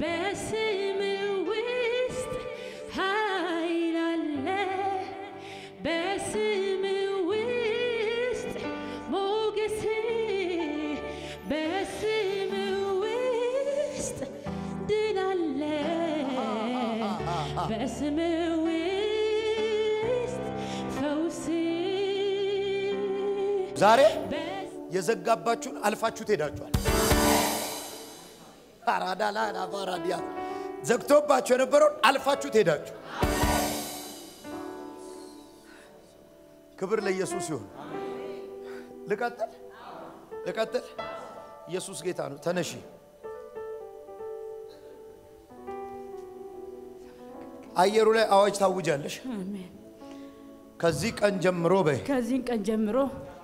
በስም ውስጥ ኃይል አለ፣ በስም ውስጥ ሞገስ፣ በስም ውስጥ ድል አለ፣ በስም ውስጥ ፈውስ ዛሬ የዘጋባችሁን አልፋችሁ ትሄዳችኋል። አራዳላ ናቫራዲያ ዘግቶባችሁ የነበረውን አልፋችሁ ትሄዳችሁ። ክብር ለኢየሱስ ይሁን። ልቀጥል ልቀጥል። ኢየሱስ ጌታ ነው። ተነሺ። አየሩ ላይ አዋጅ ታውጃለሽ። ከዚህ ቀን ጀምሮ በይ ከዚህን ቀን ጀምሮ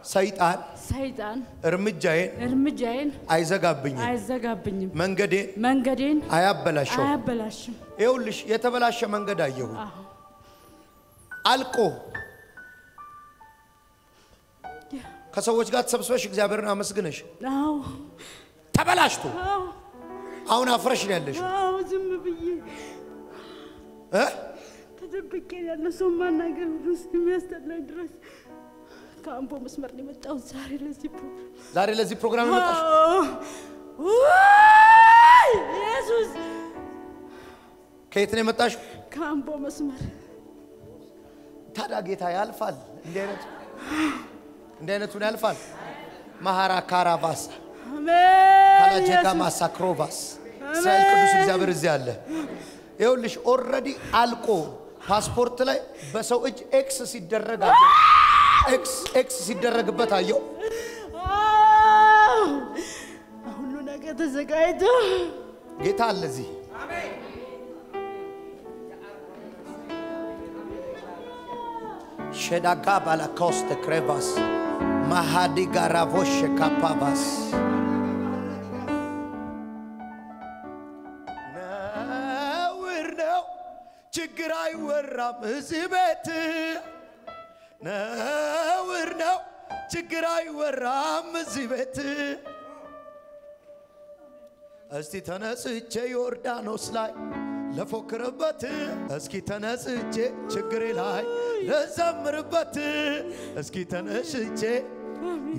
ሰይጣን ሰይጣን እርምጃዬን እርምጃዬን አይዘጋብኝም፣ አይዘጋብኝም፣ መንገዴን መንገዴን አያበላሸውም። አያበላሽም። ይኸውልሽ የተበላሸ መንገድ አየሁ አልቆ ከሰዎች ጋር ተሰብስበሽ እግዚአብሔርን አመስግነሽ ተበላሽቶ አሁን አፍረሽ ነው ያለሽ አዎ ዝም ብዬ እ? ተደብቄ ያለ ሰው ማናገር ሁሉ እስከሚያስጠላኝ ድረስ ከአምቦ መስመር ነው የመጣሁት ዛሬ ለዚህ ፕሮግራም። ዛሬ ለዚህ ፕሮግራም የመጣሽ! ኢየሱስ ከየት ነው የመጣሽ? ከአምቦ መስመር ታዲያ ጌታ ያልፋል። እንዲህ አይነቱ እንዲህ አይነቱን ያልፋል። ማሃራ ካራቫስ አሜን ካላጀጋ ኢየሱስ። ማሳክሮቫስ እስራኤል ቅዱስ እግዚአብሔር እዚህ አለ። ይኸውልሽ already አልቆ ፓስፖርት ላይ በሰው እጅ ኤክስ ሲደረግ ኤክስ ኤክስ ሲደረግበት አየው። ሁሉ ነገር ተዘጋጅቶ ጌታ አለ እዚህ። ሸዳጋ ባላኮስተ ክሬቫስ ማሃዲ ጋራቮሽ ካፓቫስ ነውር ነው ችግር አይወራም እዚህ ቤት ነውር ነው። ችግር አይወራም እዚህ ቤት። እስቲ ተነስቼ ዮርዳኖስ ላይ ለፎክርበት። እስኪ ተነስቼ ችግሬ ላይ ለዘምርበት። እስኪ ተነስቼ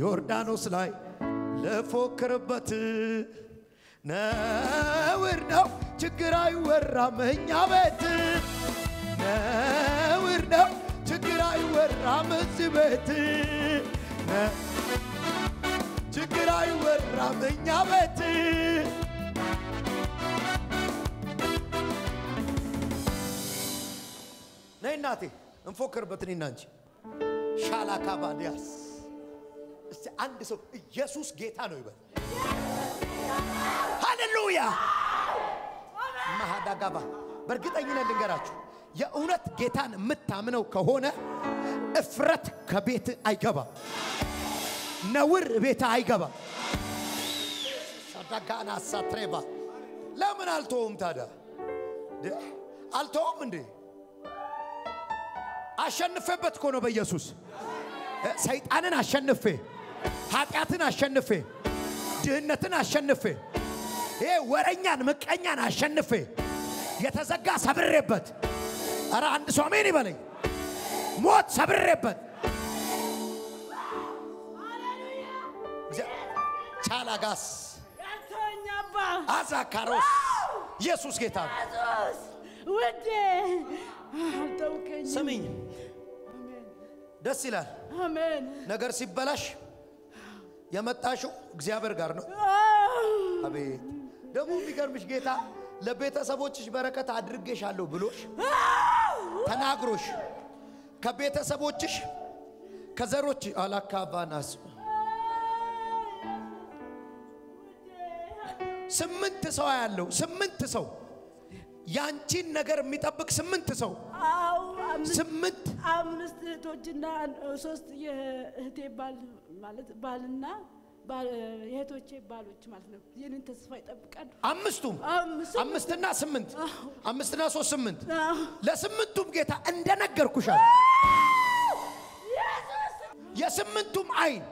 ዮርዳኖስ ላይ ለፎክርበት። ነውር ነው። ችግር አይወራም እኛ ቤት አይወራም እዚህ ቤት። ችግር አይወራም እኛ ቤት። ነይ እናቴ እንፎክርበት እኔና አንቺ። ሻላካ ባዲያስ እስቲ አንድ ሰው ኢየሱስ ጌታ ነው ይበል። ሃሌሉያ! ማሃዳጋባ በእርግጠኝነት ልንገራችሁ የእውነት ጌታን የምታምነው ከሆነ እፍረት ከቤት አይገባም። ነውር ቤት አይገባም። ሳዳጋና ሳትሬባ። ለምን አልተውም ታዲያ? አልተውም እንዴ? አሸንፌበት እኮ ነው በኢየሱስ። ሰይጣንን አሸንፌ ኃጢአትን አሸንፌ ድህነትን አሸንፌ ይሄ ወረኛን ምቀኛን አሸንፌ የተዘጋ ሰብሬበት ኧረ አንድ ሰው አሜን ይበለኝ። ሞት ሰብሬበት። ቻላጋስ። አዛካሮስ። ኢየሱስ ጌታ ውዴ። አልተውከኝም። ስሚኝ። ደስ ይላል። አሜን። ነገር ሲበላሽ የመጣሽው እግዚአብሔር ጋር ነው። አቤት። ደግሞ የሚገርምሽ ጌታ ለቤተሰቦችሽ በረከት አድርጌሻለሁ ብሎሽ ተናግሮሽ ከቤተሰቦችሽ ከዘሮች አላካባናስ ስምንት ሰው ያለው ስምንት ሰው። ያንቺን ነገር የሚጠብቅ ስምንት ሰው። ስምንት አምስት እህቶችና ሶስት የእህቴ ባል ማለት ባልና ባል- የእህቶቼ ባሎች ማለት ነው። ይህንን ተስፋ ይጠብቃሉ። አምስቱም? አምስት አምስትና ስምንት? አምስትና ሶስት ስምንት? ለስምንቱም ጌታ እንደነገርኩሻል የስምንቱም አይን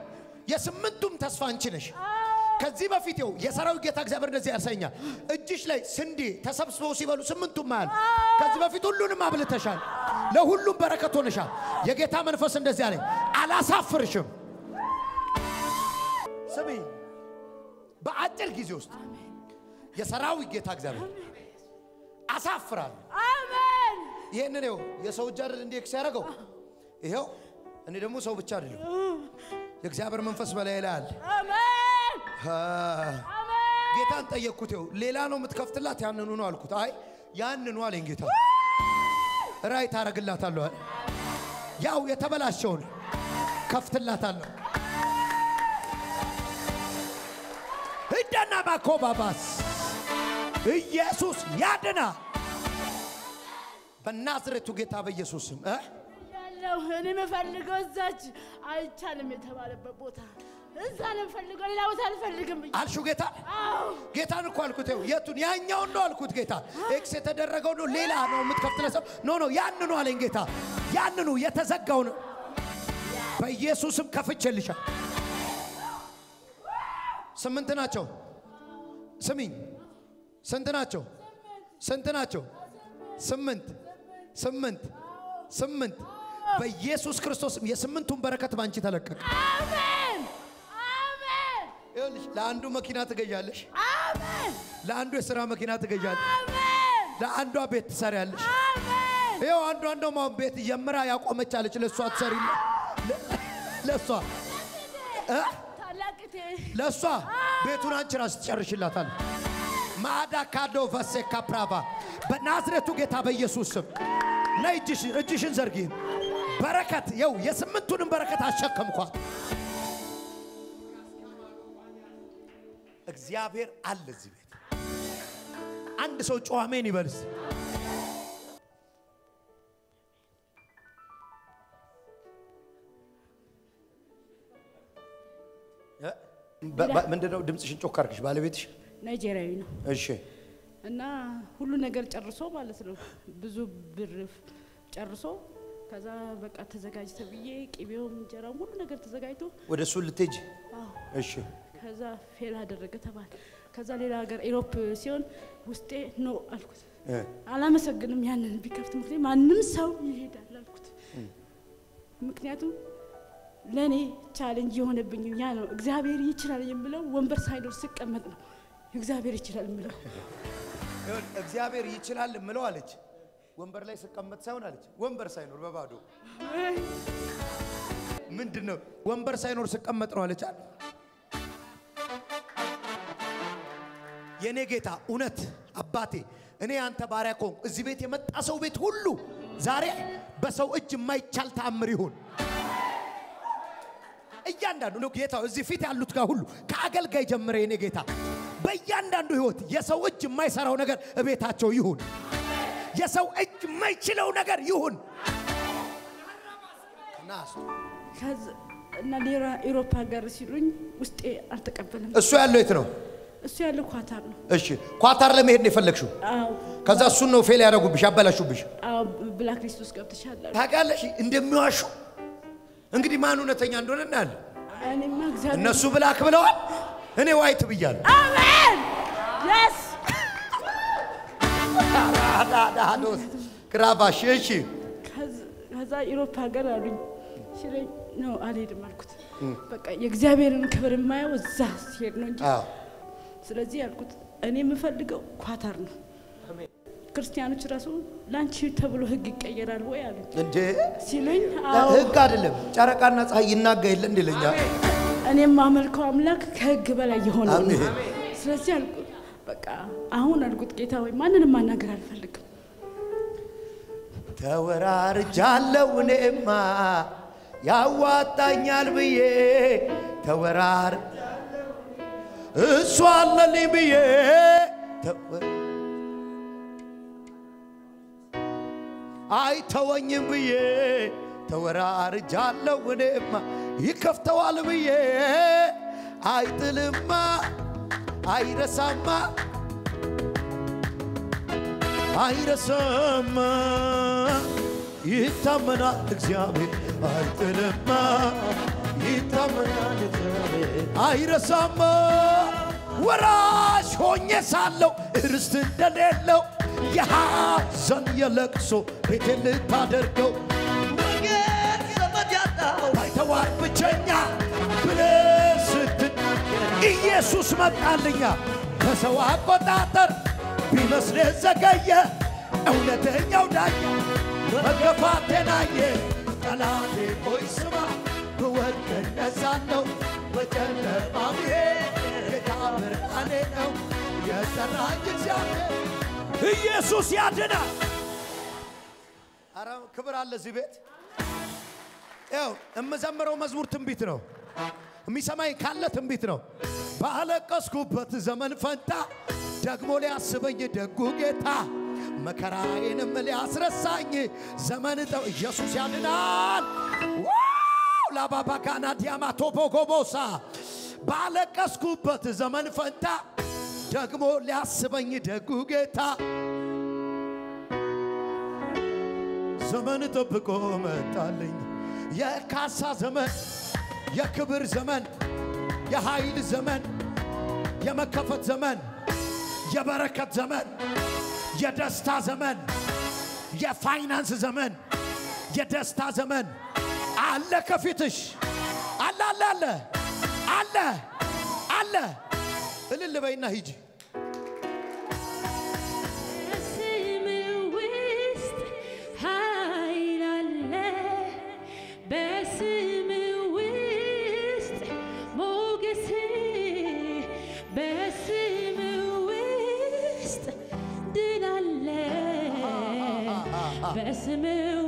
የስምንቱም ተስፋ አንቺ ነሽ። ከዚህ በፊት ው የሰራዊት ጌታ እግዚአብሔር እንደዚህ ያሰኛል። እጅሽ ላይ ስንዴ ተሰብስበው ሲበሉ ስምንቱም ማያል ከዚህ በፊት ሁሉንም አብልተሻል፣ ለሁሉም በረከት ሆነሻል። የጌታ መንፈስ እንደዚህ አለኝ፣ አላሳፍርሽም። ስሚ፣ በአጭር ጊዜ ውስጥ የሰራዊት ጌታ እግዚአብሔር አሳፍራል። አሜን ይህንን ው የሰው እጅ አይደል እንዲህ ሲያደርገው ይኸው እኔ ደግሞ ሰው ብቻ አይደለም የእግዚአብሔር መንፈስ በላይ ላይ አለ። አሜን ጌታን ጠየቅኩት። ይኸው ሌላ ነው የምትከፍትላት ያንኑ ነው አልኩት። አይ ያንኑ አለኝ ጌታ። ራይ ታረግላታለሁ አለ። ያው የተበላሸውን ከፍትላታለሁ። ሂደና ባኮባባስ ኢየሱስ ያድና በናዝሬቱ ጌታ በኢየሱስ ስም እ ያለው እኔ የምፈልገው እዛች አይቻልም የተባለበት ቦታ እዛ ነው የምፈልገው፣ ሌላ ቦታ አልፈልግም ብዬ አልሽው ጌታ ጌታን እኮ አልኩት። ይኸው የቱን ያኛውን ነው አልኩት። ጌታ X የተደረገው ነው ሌላ ነው የምትከፍትለት ሰው no no ያንኑ አለኝ ጌታ። ያንኑ የተዘጋው ነው በኢየሱስም ከፍቼልሻል። ስምንት ናቸው። ስሚኝ፣ ስንት ናቸው? ስንት ናቸው? ስምንት። ስምንት። ስምንት። በኢየሱስ ክርስቶስም የስምንቱን በረከት ባንቺ ተለቀቀ። አሜን! አሜን! ይኸውልሽ ለአንዱ መኪና ትገዣለሽ፣ አሜን! ለአንዱ የሥራ መኪና ትገዣለሽ፣ አሜን! ለአንዷ ቤት ትሰሪያለሽ። አሜን! ይኸው አንዷ እንደውም አሁን ቤት ጀምራ ያቆመች አለች። ለእሷ። ትሰሪ ለእሷ ለእሷ ቤቱን አንቺ ራስ ትጨርሽላታል። ማዳ ካዶ ቨሴ ካፕራቫ በናዝሬቱ ጌታ በኢየሱስ ስም ነይ እጅሽን ዘርጊ። በረከት የው የስምንቱንም በረከት አሸከምኳት። እግዚአብሔር አለ እዚህ ቤት። አንድ ሰው አሜን ይበልስ። ምንድነው? ድምፅሽን ጮክ አድርግሽ? ባለቤትሽ? ናይጄሪያዊ ነው። እሺ። እና ሁሉ ነገር ጨርሶ ማለት ነው። ብዙ ብር ጨርሶ ከዛ በቃ ተዘጋጅ ተብዬ ቅቤውም እንጀራም ሁሉ ነገር ተዘጋጅቶ ወደ እሱ ልትሄጂ? አዎ። እሺ። ከዛ fail አደረገ ተባለ። ከዛ ሌላ ሀገር Europe ሲሆን ውስጤ no አልኩት። አላመሰግንም ያንን ቢከፍት ምክንያት ማንም ሰው ይሄዳል አልኩት። ምክንያቱም ለእኔ challenge የሆነብኝ ያ ነው። እግዚአብሔር ይችላል የምለው ወንበር ሳይኖር ስቀመጥ ነው እግዚአብሔር ይችላል የምለው። እግዚአብሔር ይችላል ምለው አለች። ወንበር ላይ ስቀመጥ ሳይሆን አለች ወንበር ሳይኖር በባዶ ምንድን ነው ወንበር ሳይኖር ስቀመጥ ነው አለች።? የእኔ ጌታ እውነት አባቴ እኔ አንተ ባሪያ ከሆንኩ እዚህ ቤት የመጣ ሰው ቤት ሁሉ ዛሬ በሰው እጅ የማይቻል ተአምር ይሁን። እያንዳንዱ ነው ጌታ እዚህ ፊት ያሉት ጋር ሁሉ ከአገልጋይ ጀምረ የኔ ጌታ በእያንዳንዱ ህይወት የሰው እጅ የማይሰራው ነገር እቤታቸው ይሁን። የሰው እጅ የማይችለው ነገር ይሁን። እና ሌላ Europe ሀገር ሲሉኝ ውስጤ አልተቀበለም። እሱ ያለው የት ነው? እሱ ያለው ኳታር ነው። እሺ ኳታር ለመሄድ ነው የፈለግሽው። አዎ ከዛ እሱን ነው fail ያደረጉብሽ ያበላሹብሽ። አዎ blacklist ውስጥ ገብተሻል ታውቂያለሽ እንደሚዋሹ እንግዲህ ማን እውነተኛ እንደሆነ እናያለን። እነሱ black ብለዋል፣ እኔ white ብያለሁ። አሜን! yes ዳዳዳዶስ ግራባሽ እሺ። ከዛ Europe ሀገር አሉኝ። ሲለኝ ነው አልሄድም አልኩት። በቃ የእግዚአብሔርን ክብር የማየው እዛ ሲሄድ ነው እንጂ ስለዚህ ያልኩት እኔ የምፈልገው ኳታር ነው። ክርስቲያኖች ራሱ ላንቺ ተብሎ ህግ ይቀየራል ወይ አሉ። እንዴ? ሲሉኝ፣ አዎ። ህግ አይደለም። ጨረቃና ፀሐይ ይናጋ የለ እንደ ይለኛል። እኔም ማመልከው አምላክ ከህግ በላይ የሆነ ስለዚህ አልኩት በቃ አሁን አልኩት ጌታ ወይ ማንንም ማናገር አልፈልግም። ተወራርጃለሁ እኔማ ያዋጣኛል ብዬ ተወራር እሱ አለልኝ ብዬ አይተወኝም ብዬ ተወራርጃለሁ እኔማ ይከፍተዋል ብዬ አይጥልማ አይረሳማ አይረሳማ። ይታመናል እግዚአብሔር አይጥልማ ይታመናል አይረሳማ። ወራሽ ሆኜ ሳለው ርስት እንደሌለው የሐዘን የለቅሶ ቤቴን ልታደርገው ወገን ዘመድ ያጣው ባይተዋር ብቸኛ ብለህ ስትናገር ኢየሱስ መጣልኛ ከሰው አቆጣጠር ቢመስልህ ዘገየ እውነተኛው ዳኛ መገፋቴን አየ ጠላቴ ሆይ ስማ ብወድቅ እነሳለሁ በጨለማ ብሄድ ጌታ ብርሃኔ ነው የጠራኝ እግዚአብሔር ኢየሱስ ያድናል አረ ክብር አለ እዚህ ቤት ያው የምዘምረው መዝሙር ትንቢት ነው። የሚሰማኝ ካለ ትንቢት ነው። ባለቀስኩበት ዘመን ፈንታ ደግሞ ሊያስበኝ ደጉ ጌታ መከራዬንም ሊያስረሳኝ ዘመን ጠው ኢየሱስ ያድናል።! ላባባካና ዲያማ ቶፖኮቦሳ ባለቀስኩበት ዘመን ፈንታ ደግሞ ሊያስበኝ ደጉ ጌታ ዘመን ጠብቆ መጣልኝ። የካሳ ዘመን፣ የክብር ዘመን፣ የኃይል ዘመን፣ የመከፈት ዘመን፣ የበረከት ዘመን፣ የደስታ ዘመን፣ የፋይናንስ ዘመን፣ የደስታ ዘመን አለ ከፊትሽ አለ አለ አለ አለ አለ። እልል በይና ሂጂ። ውስጥ ድል አለ፣ በስም